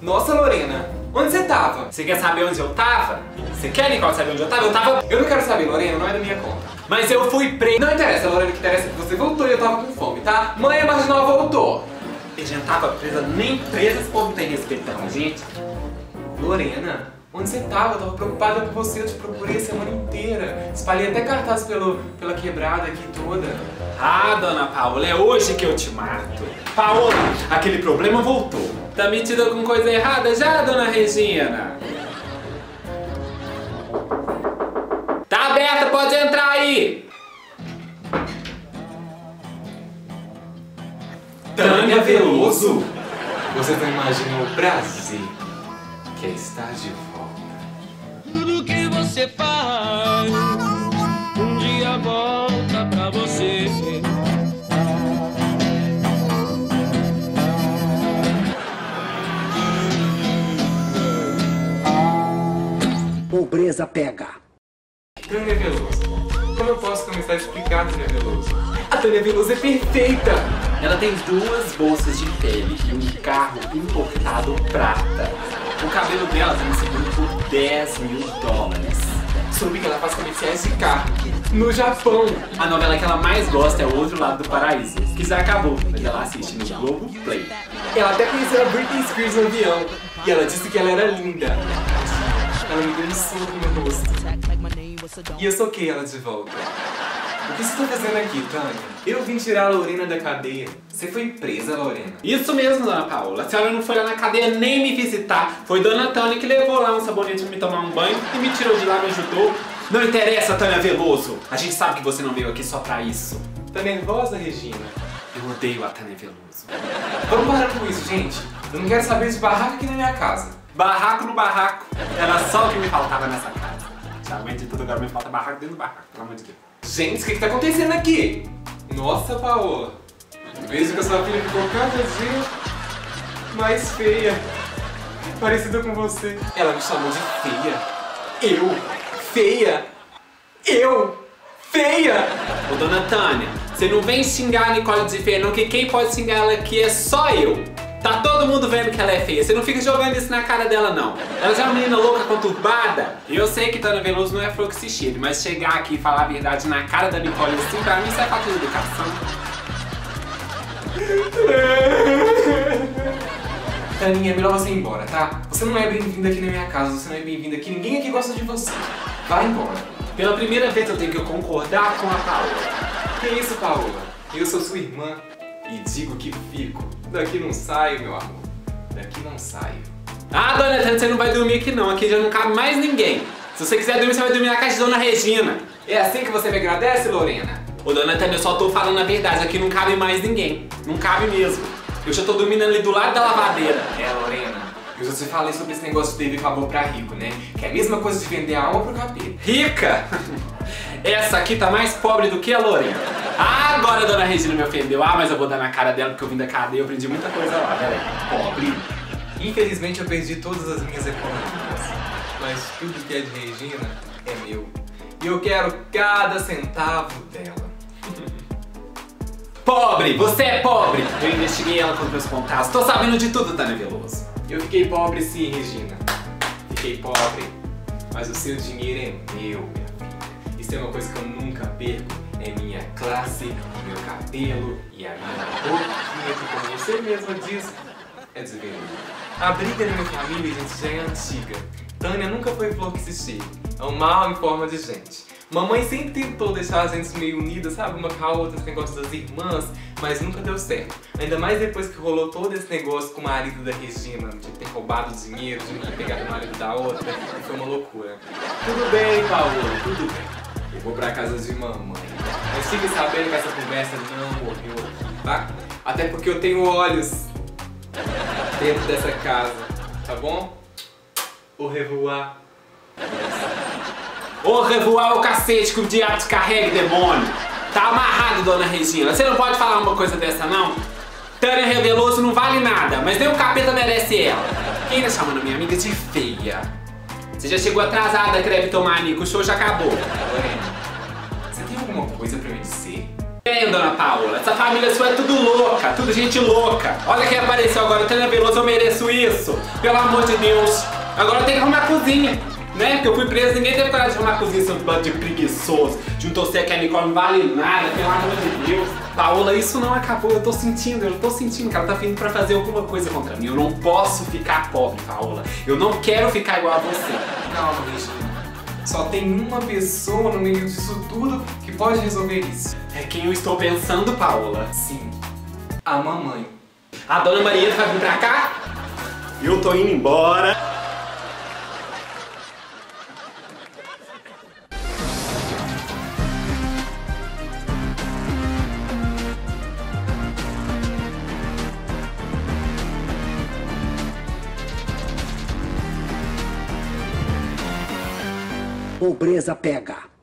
Nossa, Lorena, onde você tava? Você quer saber onde eu tava? Você quer, Nicole, saber onde eu tava? Eu tava... Eu não quero saber, Lorena, não é da minha conta. Mas eu fui preso. Não interessa, Lorena, o que interessa é que você voltou e eu tava com fome, tá? Mãe, a marginal voltou. A gente tava presa, nem presa, esse povo tem respeito pela gente. Lorena, onde você tava? Eu tava preocupada com você, eu te procurei a semana inteira. Espalhei até cartaz pelo, pela quebrada aqui toda. Ah, dona Paola, é hoje que eu te mato. Paola, aquele problema voltou. Tá metida com coisa errada já, dona Regina? Tá aberta, pode entrar aí. Tânia Veloso? Você não imagina o prazer que é estar de volta. Tudo que você faz, um dia volta pega. Tânia Veloso. Como eu posso começar a explicar, Tânia Veloso? A Tânia Veloso é perfeita! Ela tem duas bolsas de pele e um carro importado prata. O cabelo dela tá me seguro por 10 mil dólares. Soube que ela faz comerciais de carro no Japão. A novela que ela mais gosta é O Outro Lado do Paraíso, que já acabou, mas ela assiste no Globo Play. Ela até conheceu a Britney Spears no avião e ela disse que ela era linda. Ela me deu um soco no rosto. E eu soquei ela de volta. O que você tá fazendo aqui, Tânia? Eu vim tirar a Lorena da cadeia. Você foi presa, Lorena. Isso mesmo, dona Paola. A senhora não foi lá na cadeia nem me visitar. Foi dona Tânia que levou lá um sabonete pra me tomar um banho e me tirou de lá, me ajudou. Não interessa, Tânia Veloso. A gente sabe que você não veio aqui só pra isso. Tá nervosa, Regina? Eu odeio a Tânia Veloso. Vamos parar com isso, gente. Eu não quero saber de barraco aqui na minha casa. Barraco no barraco. Era só o que me faltava nessa casa. Já aguentei tudo, agora me falta barraco dentro do barraco, pelo amor de Deus. Gente, o que, que tá acontecendo aqui? Nossa, Paola. Vejo que a sua filha ficou cada dia mais feia. Parecida com você. Ela me chamou de feia. Eu? Feia? Eu? Feia? Ô, dona Tânia, você não vem xingar a Nicole de feia, não, que quem pode xingar ela aqui é só eu. Tá todo mundo vendo que ela é feia. Você não fica jogando isso na cara dela, não. Ela já é uma menina louca, conturbada. E eu sei que Tânia Veloso não é flor que se cheire, mas chegar aqui e falar a verdade na cara da Nicole assim, pra mim isso é falta de educação. Taninha, é melhor você ir embora, tá? Você não é bem-vinda aqui na minha casa, você não é bem-vinda aqui, ninguém aqui gosta de você. Vai embora. Pela primeira vez eu tenho que concordar com a Paola. Que isso, Paola? Eu sou sua irmã e digo que fico. Daqui não saio, meu amor. Daqui não saio. Ah, dona Tânia, você não vai dormir aqui não. Aqui já não cabe mais ninguém. Se você quiser dormir, você vai dormir na casa de Dona Regina. É assim que você me agradece, Lorena? Ô, dona Tânia, eu só tô falando a verdade. Aqui não cabe mais ninguém. Não cabe mesmo. Eu já tô dormindo ali do lado da lavadeira. É, Lorena. Eu já te falei sobre esse negócio de TV amor pra rico, né? Que é a mesma coisa de vender a alma pro capeta. Rica? Essa aqui tá mais pobre do que a Lorena. Agora a dona Regina me ofendeu. Ah, mas eu vou dar na cara dela porque eu vim da cadeia eu aprendi muita coisa lá, peraí. Pobre. Infelizmente eu perdi todas as minhas economias. Mas tudo que é de Regina é meu. E eu quero cada centavo dela. Pobre! Você é pobre! Eu investiguei ela com meus contatos. Tô sabendo de tudo, Tânia Veloso. Eu fiquei pobre sim, Regina. Fiquei pobre. Mas o seu dinheiro é meu, é uma coisa que eu nunca perco. É minha classe, meu cabelo e a minha boquinha que, como você mesma diz, é desvenida. A briga da minha família, gente, já é antiga. Tânia nunca foi flor que se cheire. É um mal em forma de gente. Mamãe sempre tentou deixar a gente meio unida, sabe? Uma com a outra, esse negócio das irmãs, mas nunca deu certo. Ainda mais depois que rolou todo esse negócio com o marido da Regina, de ter roubado dinheiro, de ter pegado o marido da outra. Foi uma loucura. Tudo bem, Paulo, tudo bem. Eu vou pra casa de mamãe. Mas fique sabendo que essa conversa não morreu tá? Até porque eu tenho olhos dentro dessa casa, tá bom? Au revoir. Ô, revoar o cacete que o diabo te carrega, demônio! Tá amarrado, dona Regina. Você não pode falar uma coisa dessa, não? Tânia Reveloso não vale nada, mas nem o capeta merece ela. Quem tá chamando minha amiga de feia? Você já chegou atrasada, creptomaníaco, o show já acabou. Lorena, você tem alguma coisa pra me dizer? Bem, dona Paola, essa família sua é tudo louca, tudo gente louca. Olha quem apareceu agora, Tânia Veloso, eu mereço isso. Pelo amor de Deus. Agora eu tenho que arrumar a cozinha. Né? Porque eu fui preso, ninguém teve coragem de arrumar a cozinha, seu bando de preguiçoso. Juntou você que a Nicole não vale nada, pelo amor de Deus. Paola, isso não acabou, eu tô sentindo, eu tô sentindo que ela tá vindo pra fazer alguma coisa contra mim. Eu não posso ficar pobre, Paola. Eu não quero ficar igual a você. Calma, Regina. Só tem uma pessoa no meio disso tudo que pode resolver isso. É quem eu estou pensando, Paola. Sim, a mamãe. A dona Maria vai vir pra cá? Eu tô indo embora. Pobreza pega.